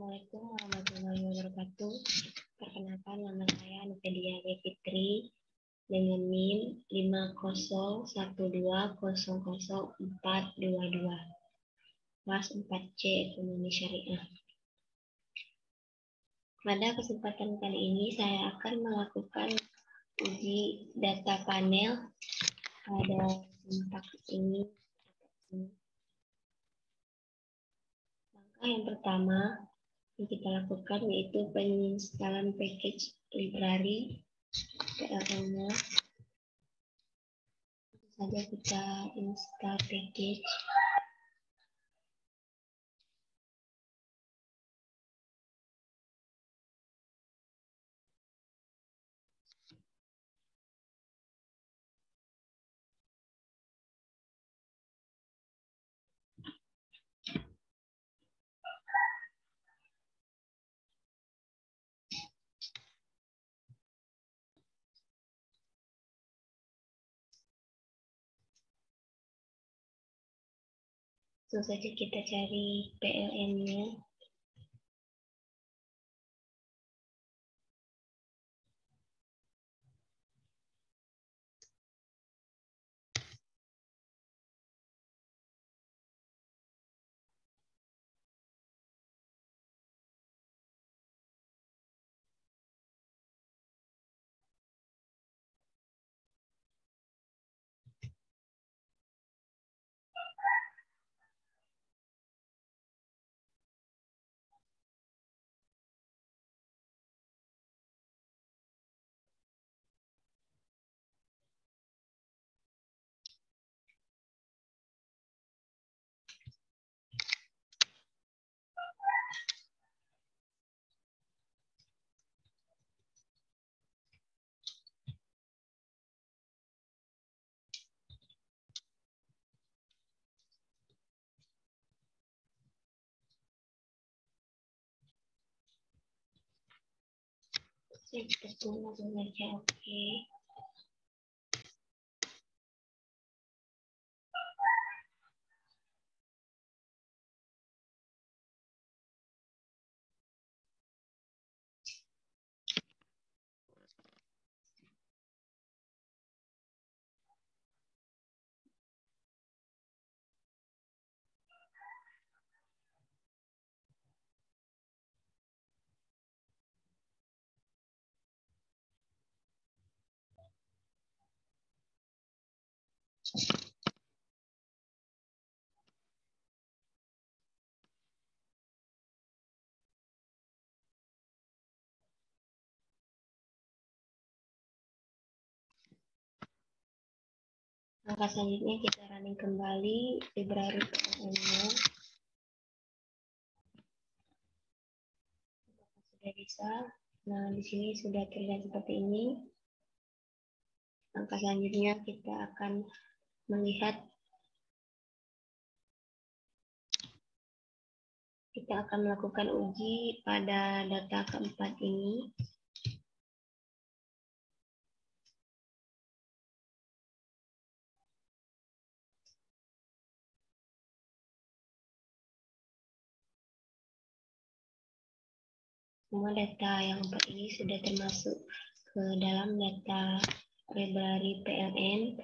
Assalamualaikum warahmatullahi wabarakatuh. Perkenalkan nama saya Nadia Fitri dengan NIM 5012004422 kelas 4C Ekonomi Syariah. Pada kesempatan kali ini saya akan melakukan uji data panel pada sintaks ini. Langkah yang pertama, yang kita lakukan yaitu penginstalan package library PLN-nya. saja kita install package. Langsung saja kita cari PLN-nya. Saya kita tunggu saja, oke. Langkah selanjutnya kita running kembali library PLN-nya. Sudah bisa. Nah, di sini sudah terlihat seperti ini. Langkah selanjutnya kita akan melihat kita akan melakukan uji pada data keempat ini. Semua data yang empat ini sudah termasuk ke dalam data library PLN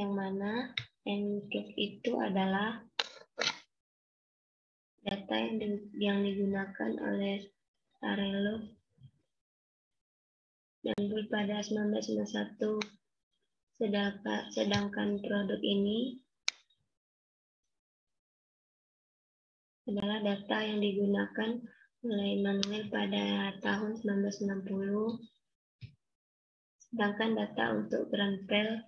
yang mana encrypt itu adalah data yang, di, yang digunakan oleh Arelo dan pada 1991 sedangkan, sedangkan produk ini adalah data yang digunakan oleh Immanuel pada tahun 1960. Sedangkan data untuk Granville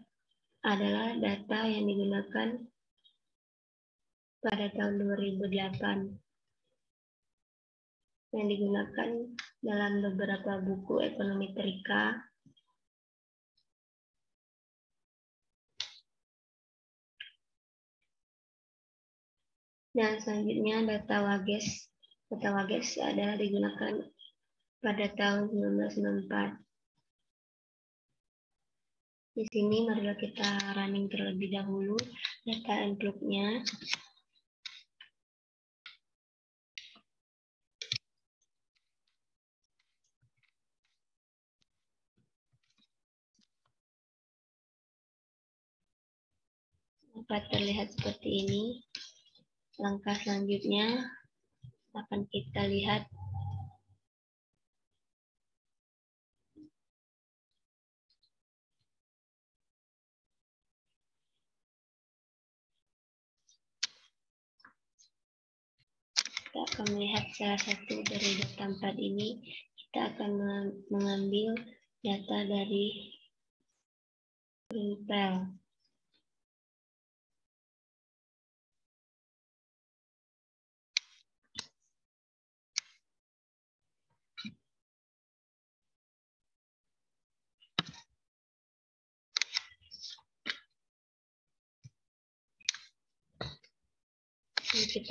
adalah data yang digunakan pada tahun 2008 yang digunakan dalam beberapa buku ekonomi terika Dan selanjutnya data Wages. Data Wages adalah digunakan pada tahun 1994. Di sini marilah kita running terlebih dahulu data outlook-nya. Dapat terlihat seperti ini. Langkah selanjutnya akan kita lihat kita akan melihat salah satu dari data empat ini kita akan mengambil data dari Impel.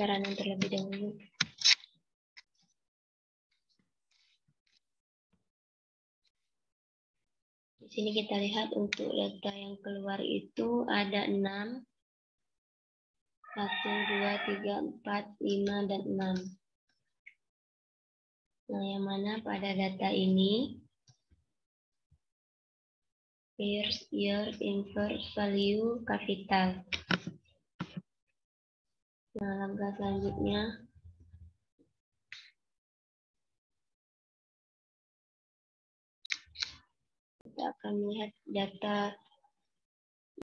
Running terlebih dahulu. Di sini kita lihat untuk data yang keluar itu ada 6. 1, 2, 3, 4, 5, dan 6. Nah, yang mana pada data ini first year inverse value capital. Nah, langkah selanjutnya kita akan melihat data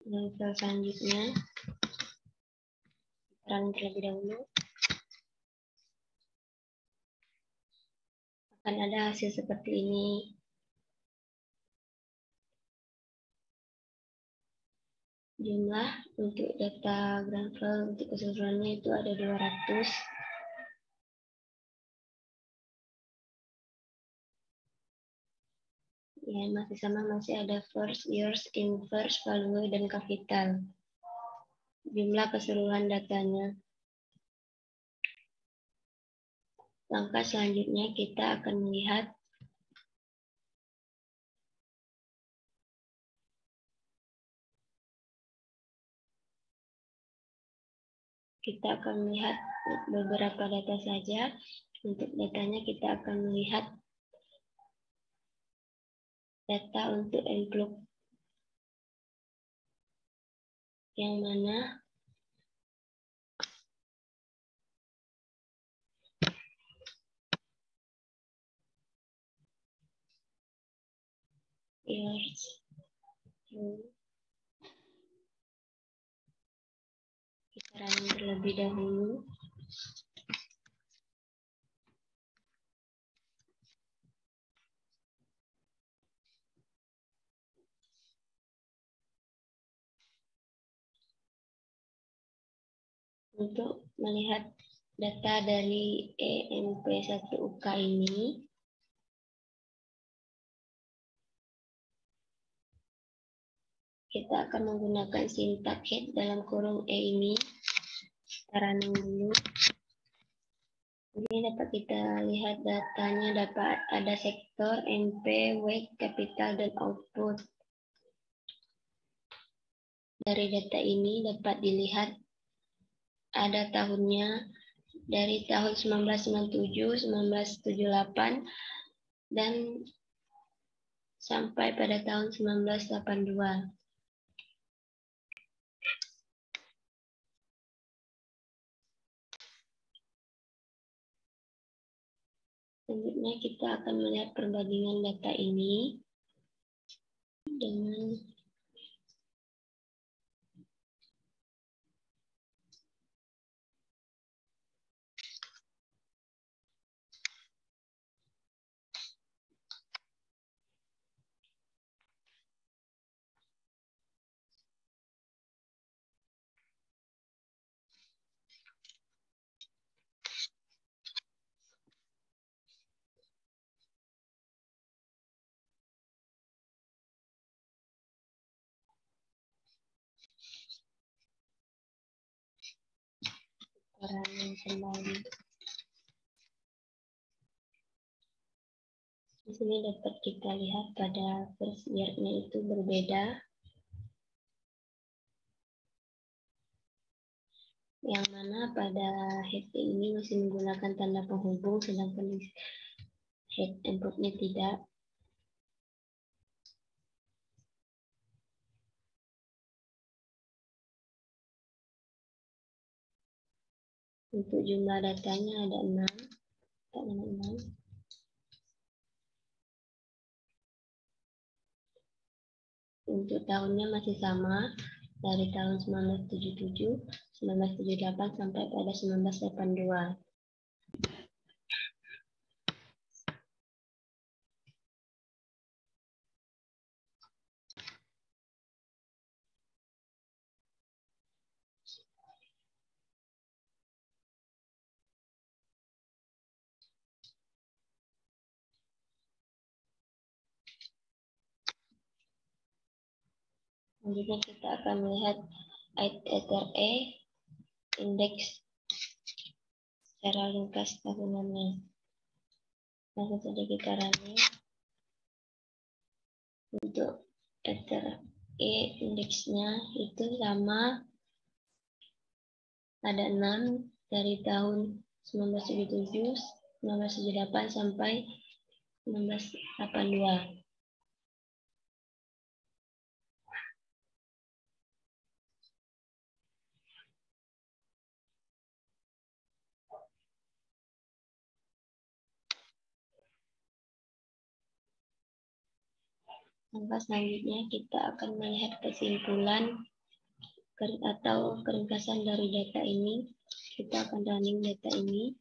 level selanjutnya. Run terlebih dahulu. Akan ada hasil seperti ini. Jumlah untuk data Granville untuk keseluruhannya itu ada 200 ya masih sama masih ada first years inverse value dan capital. Jumlah keseluruhan datanya. Langkah selanjutnya kita akan melihat kita akan melihat beberapa data saja. Untuk datanya kita akan melihat data untuk envelope yang mana years running terlebih dahulu. Untuk melihat data dari EMP1UK ini, kita akan menggunakan sintak head dalam kurung E ini running dulu. Ini dapat kita lihat datanya dapat ada sektor, MP, weight, capital, dan output. Dari data ini dapat dilihat ada tahunnya dari tahun 1997, 1978, dan sampai pada tahun 1982. Selanjutnya kita akan melihat perbandingan data ini dengan kembali. Di sini dapat kita lihat pada first year-nya itu berbeda. Yang mana pada head ini masih menggunakan tanda penghubung, sedangkan head inputnya tidak. Untuk jumlah datanya ada 6. Ada 6. Untuk tahunnya masih sama, dari tahun 1977, 1978 sampai pada 1982. Selanjutnya kita akan melihat ether E indeks secara ringkas tahunannya. Langsung saja kita running. Untuk ether E indeksnya itu sama ada 6 dari tahun 1977, 1978 sampai 1982. Langkah selanjutnya kita akan melihat kesimpulan atau keringkasan dari data ini. Kita akan running data ini.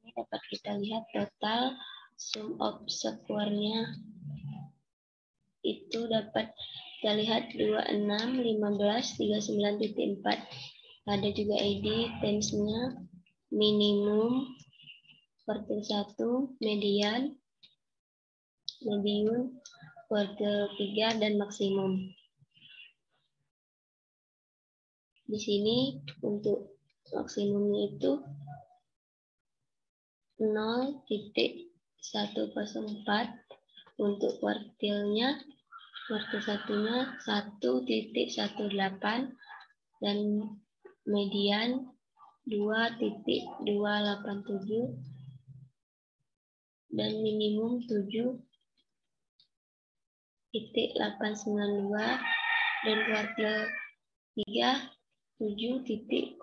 Ini dapat kita lihat total sum of square-nya itu dapat kita lihat 26, 15, 39.4 ada juga ID tensnya minimum kuartil 1 median medium kuartil 3 dan maksimum. Di sini untuk maksimumnya itu 0.104 untuk kuartilnya kuartil satunya 1.18 dan median 2.287 dan minimum 7.892 dan kuartil 3 7.020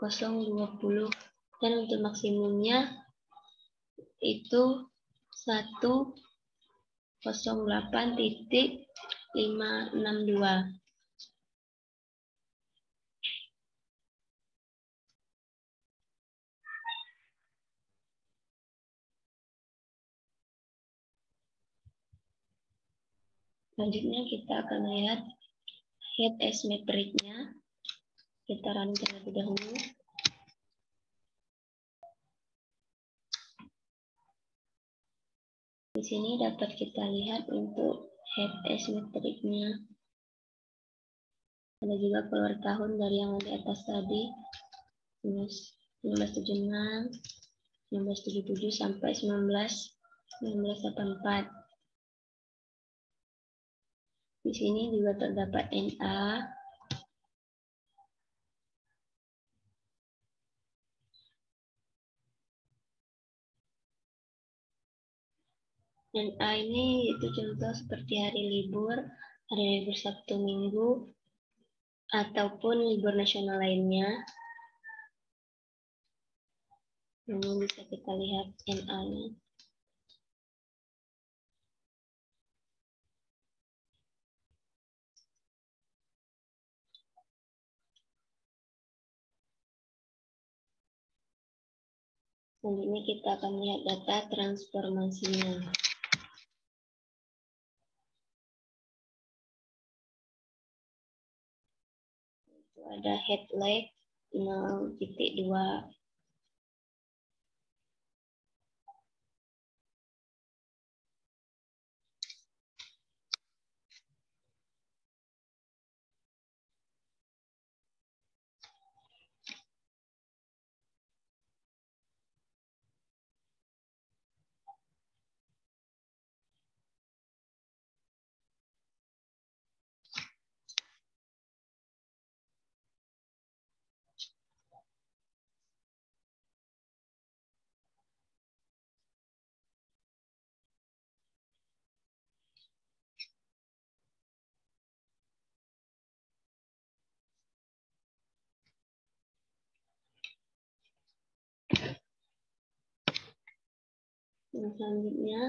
dan untuk maksimumnya itu 108.562 Selanjutnya kita akan lihat head asymmetric-nya. Kita run terlebih dahulu. Di sini dapat kita lihat untuk head asymmetric-nya. Ada juga keluar tahun dari yang di atas tadi. 1976, 1977 sampai 19 1984. Di sini juga terdapat NA. NA ini itu contoh seperti hari libur, hari libur Sabtu Minggu, ataupun libur nasional lainnya. Ini bisa kita lihat NA-nya. Selanjutnya kita akan lihat data transformasinya. Itu ada head leg 0.2 Yang selanjutnya.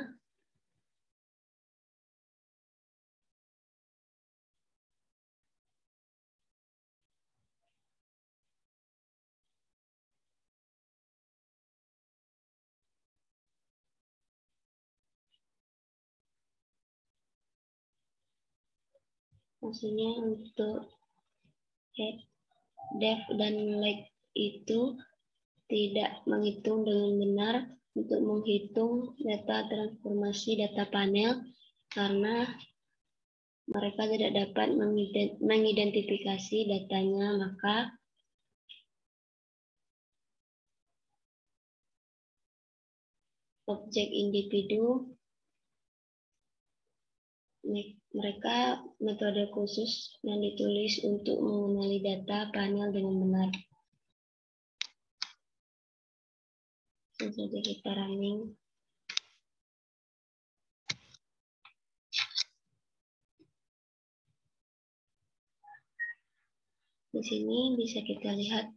Maksudnya untuk head, def, dan leg itu tidak menghitung dengan benar untuk menghitung data transformasi data panel karena mereka tidak dapat mengidentifikasi datanya, maka objek individu mereka metode khusus yang ditulis untuk mengenali data panel dengan benar. Saja kita running. Di sini bisa kita lihat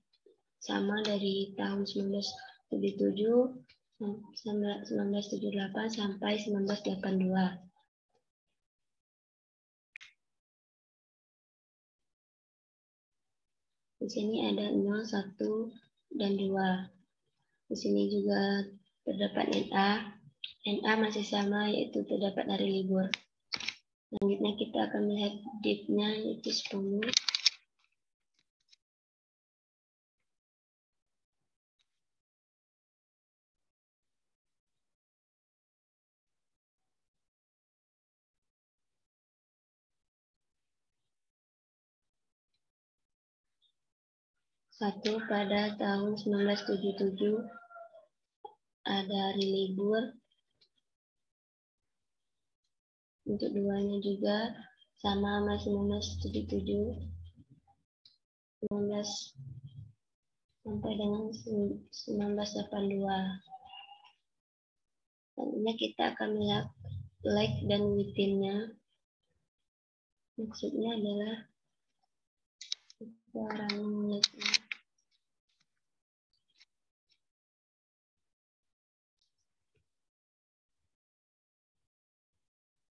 sama dari tahun 1977, 1978 sampai 1982. Di sini ada 0, 1, dan 2. Di sini juga terdapat NA. NA masih sama, yaitu terdapat hari libur. Selanjutnya kita akan melihat date-nya, yaitu 10. Satu pada tahun 1977 ada hari libur. Untuk duanya juga sama masih 1977. 19 sampai dengan 1982. Selanjutnya kita akan melihat like dan within-nya. Maksudnya adalah orang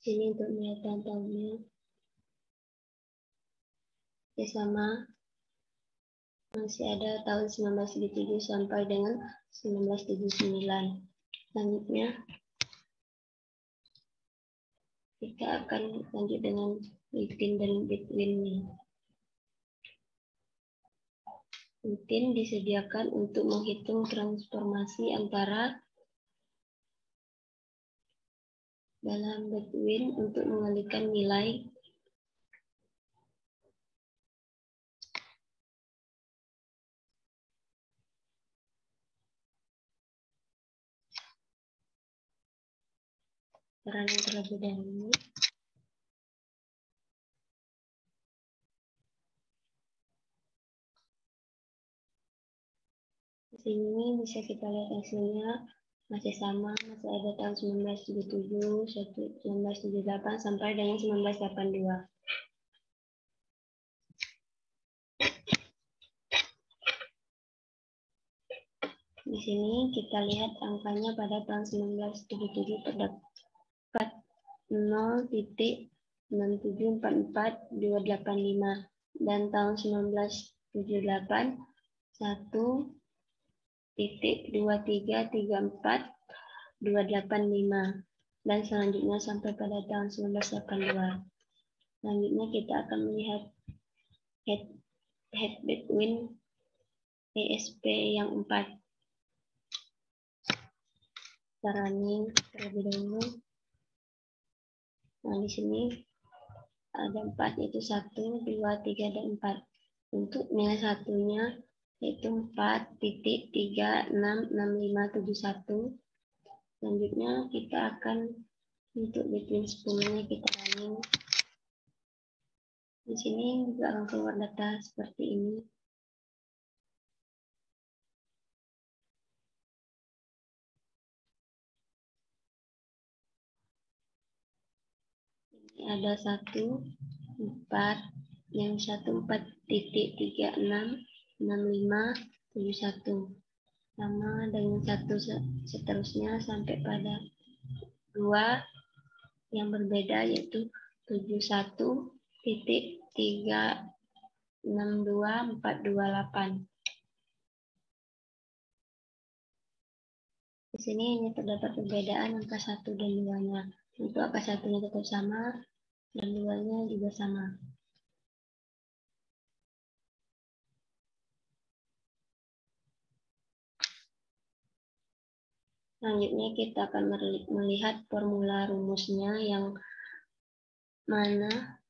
Sini untuk melihat tahunnya. Ya sama. Masih ada tahun 1977 sampai dengan 1979. Selanjutnya kita akan lanjut dengan within dan between. Within disediakan untuk menghitung transformasi antara dalam between untuk mengalihkan nilai peran terlebih dahulu. Di sini bisa kita lihat hasilnya masih sama, masih ada tahun 1977, 1978 sampai dengan 1982. Di sini kita lihat angkanya pada tahun 1977 terdapat 0.6744285 dan tahun 1978 1 titik dua tiga tiga empat dua delapan lima dan selanjutnya sampai pada tahun 1982. Selanjutnya kita akan melihat head head between ESP yang empat. Kita running terlebih dahulu. Nah di sini ada empat yaitu satu, dua, tiga, dan empat. Untuk nilai satunya yaitu 4.36651. Selanjutnya kita akan untuk between 10-nya kita running. Di sini juga akan keluar data seperti ini. Ini ada satu empat yang satu empat titik tiga enam 6571. sama dengan satu seterusnya sampai pada dua yang berbeda yaitu 71 titik 362428. Di sini hanya terdapat perbedaan angka 1 dan 2-nya. Untuk angka 1-nya tetap sama dan 2-nya juga sama. Selanjutnya kita akan melihat formula rumusnya yang mana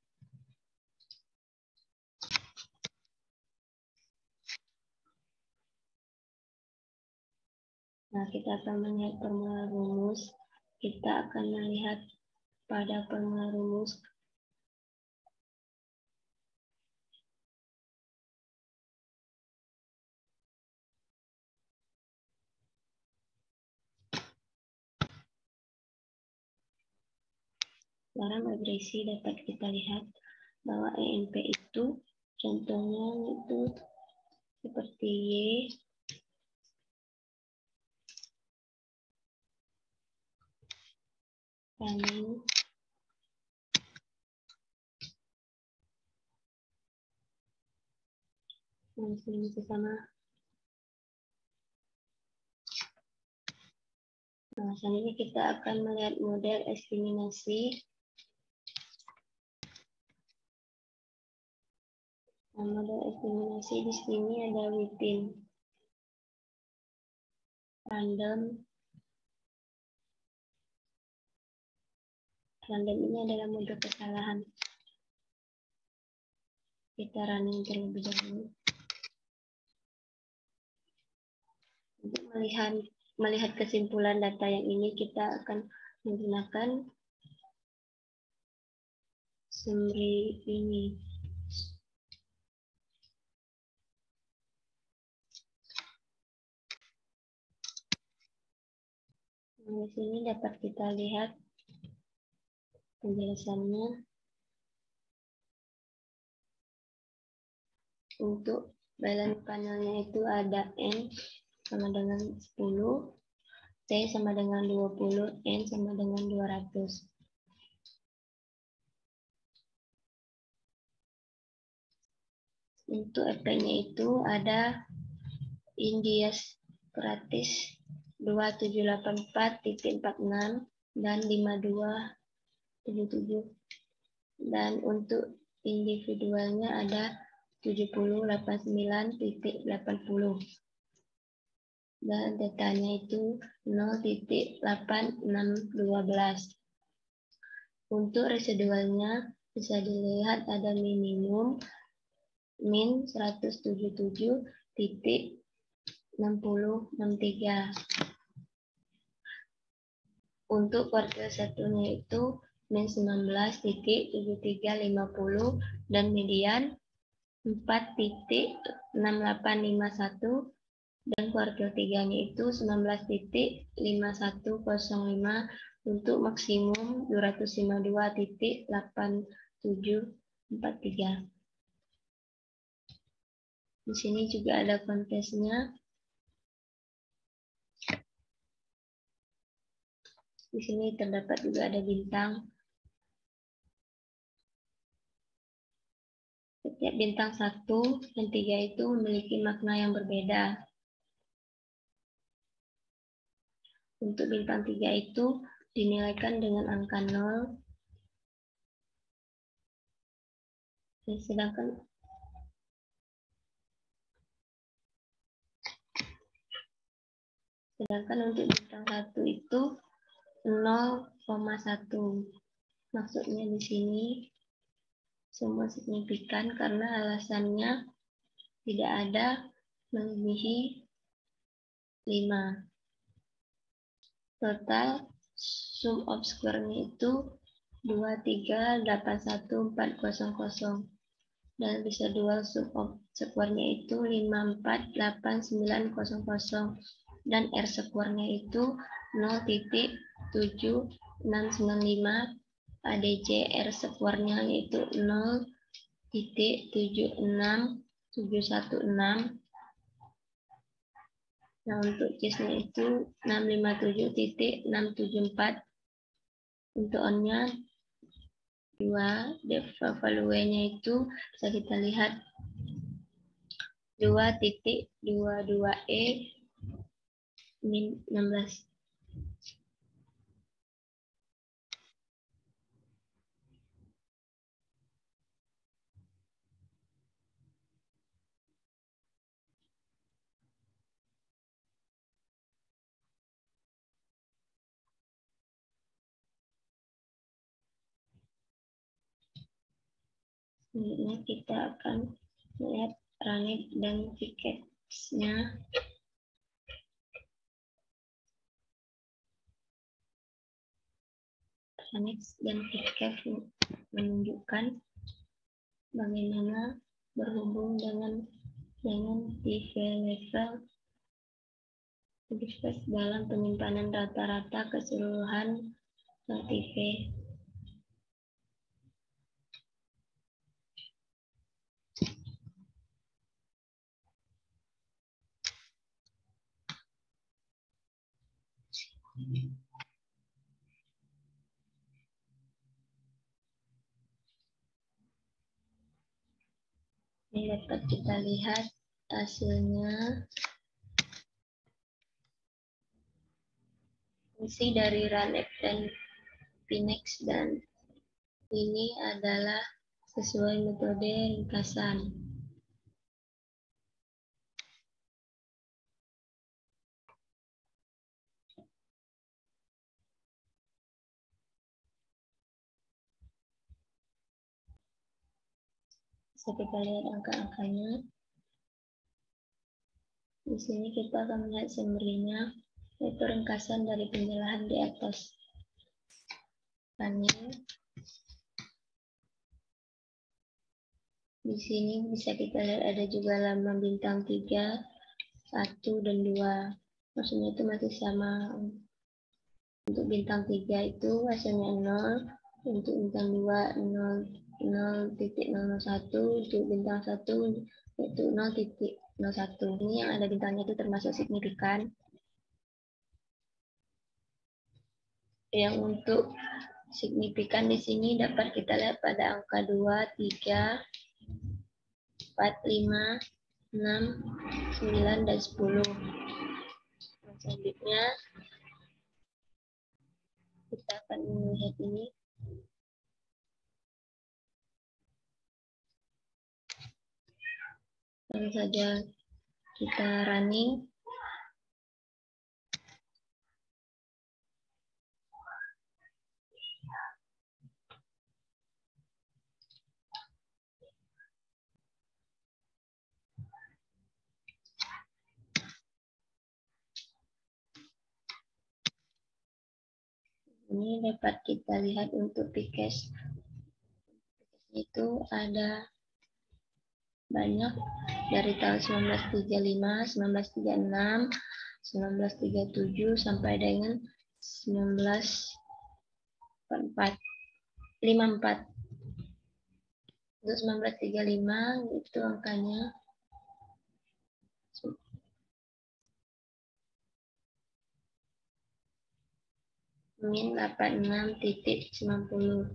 Nah, kita akan melihat formula rumus. Kita akan melihat pada formula rumus Dalam agresi dapat kita lihat bahwa ENP itu contohnya itu seperti Y planning Nah, sini sama. Nah, selanjutnya kita akan melihat model estimasi. Nah, model estimasi di sini ada within random Random ini adalah model kesalahan. Kita running terlebih dahulu. Untuk melihat melihat kesimpulan data yang ini kita akan menggunakan summary ini. Di sini dapat kita lihat penjelasannya untuk balance panelnya itu ada N sama dengan 10, T sama dengan 20, N sama dengan 200. Untuk EP-nya itu ada Indias gratis 2784.46 dan 52 77 dan untuk individualnya ada 7089.80 dan datanya itu 0.8612 untuk residualnya bisa dilihat ada minimum min 177.6063 untuk kuartil satunya itu min 19.7350 dan median 4.6851 dan kuartil tiganya itu 19.5105 untuk maksimum 252.8743. Di sini juga ada kontesnya. Di sini terdapat juga ada bintang Setiap bintang satu dan tiga itu memiliki makna yang berbeda. Untuk bintang tiga itu dinilaikan dengan angka nol. Sedangkan sedangkan untuk bintang satu itu 0,1. Maksudnya di sini semua signifikan karena alasannya tidak ada melebihi 5. Total sum of square-nya itu 2381400 dan bisa dual sum of square-nya itu 548900 dan R square-nya itu 0.7695 ADCR sekuarnya yaitu 0.76716 Nah, untuk case-nya itu 657.674. Untuk on-nya 2, depth value-nya itu bisa kita lihat 2.22E min 16. Selanjutnya kita akan melihat running dan tiketnya. Running dan tiket menunjukkan bagaimana berhubung dengan dengan TV level dalam penyimpanan rata-rata keseluruhan TV. Ini dapat kita lihat hasilnya. Fungsi dari Ranek dan Pinex dan ini adalah sesuai metode ringkasan. Bisa kita lihat angka-angkanya. Di sini kita akan melihat summary-nya, yaitu ringkasan dari penjelasan di atas. Panel. Di sini bisa kita lihat ada juga lama bintang 3, 1, dan 2. Maksudnya itu masih sama. Untuk bintang 3 itu hasilnya 0, untuk bintang 2, 0, 0.001 untuk bintang 1 yaitu 0.01. Ini yang ada bintangnya itu termasuk signifikan. Yang untuk signifikan di sini dapat kita lihat pada angka 2, 3, 4, 5, 6, 9, dan 10. Selanjutnya, kita akan melihat ini. Langsung saja kita running. Ini dapat kita lihat untuk Pkes itu ada banyak dari tahun 1935, 1936, 1937 sampai dengan 1954. 54. Untuk 1935 itu angkanya min 86.90.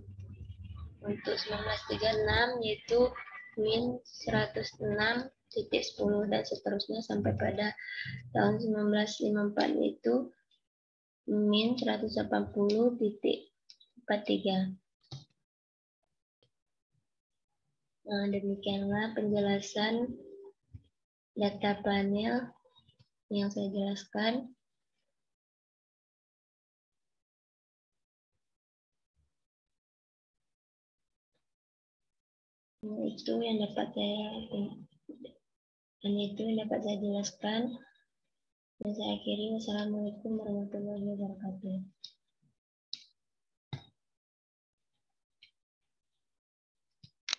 Untuk 1936 yaitu min 106 titik 10 dan seterusnya sampai pada tahun 1954 itu min 180 titik 43. Nah, demikianlah penjelasan data panel yang saya jelaskan. Itu yang dapat saya hanya itu yang dapat saya jelaskan. Dan saya akhiri. Wassalamualaikum warahmatullahi wabarakatuh